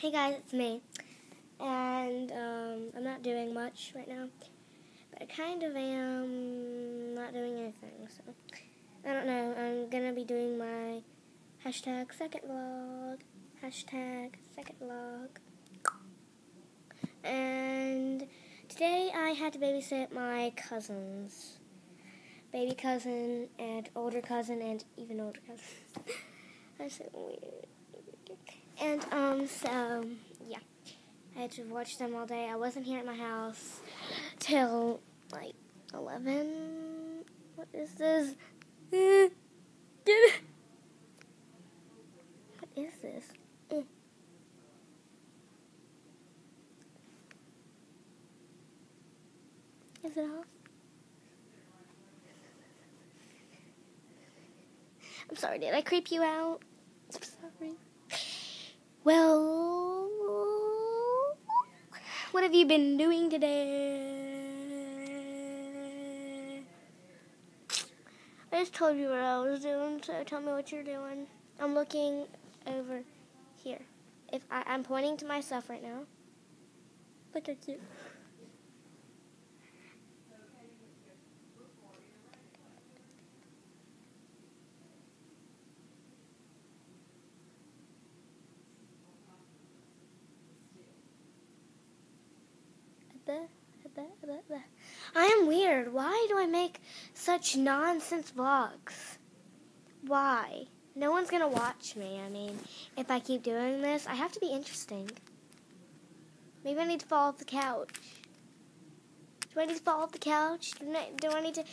Hey guys, it's me. And um, I'm not doing much right now, but I kind of am not doing anything. So I don't know. I'm gonna be doing my hashtag second vlog, hashtag second vlog. And today I had to babysit my cousins, baby cousin and older cousin and even older cousin. That's so weird. And um, so yeah, I had to watch them all day. I wasn't here at my house till like eleven. What is this? What is this? Is it off? I'm sorry, did I creep you out? I'm sorry. Well, what have you been doing today? I just told you what I was doing, so tell me what you're doing. I'm looking over here. If I, I'm pointing to myself right now. Look at you. I am weird. Why do I make such nonsense vlogs? Why? No one's gonna watch me. I mean, if I keep doing this, I have to be interesting. Maybe I need to fall off the couch. Do I need to fall off the couch? Do I, do I need to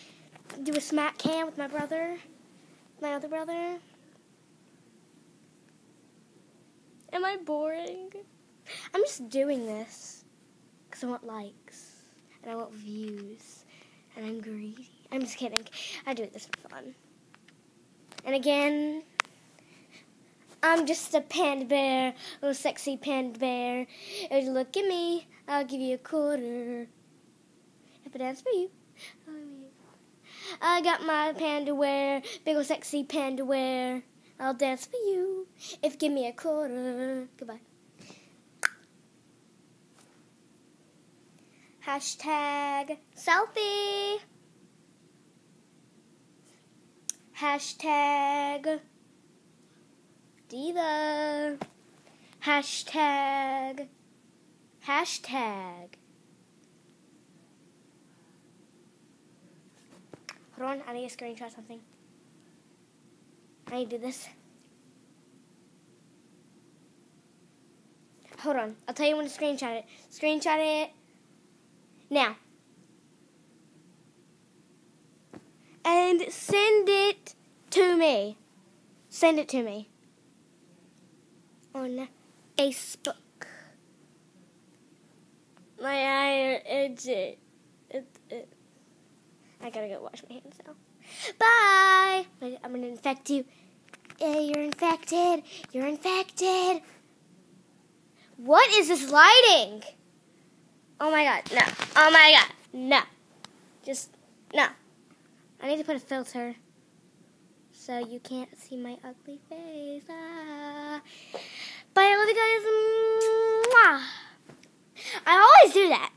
do a smack cam with my brother? My other brother? Am I boring? I'm just doing this because I want likes and I want views and I'm greedy. I'm just kidding. I do it this for fun. And again, I'm just a panda bear, a little sexy panda bear. If you look at me, I'll give you a quarter. If I dance for you, I got my panda wear, big old sexy panda wear. I'll dance for you if you give me a quarter. Goodbye. Hashtag selfie. Hashtag diva. Hashtag. Hashtag. Hold on, I need to screenshot something. I need to do this. Hold on, I'll tell you when to screenshot it. Screenshot it now. And send it to me. Send it to me. On Facebook. My eye, it's it. It's it. I gotta go wash my hands now. Bye! I'm gonna infect you. Hey, you're infected. You're infected. What is this lighting? Oh my god, no. Oh my god, no. Just, no. I need to put a filter so you can't see my ugly face. Ah. Bye, I love you guys. Mwah. I always do that.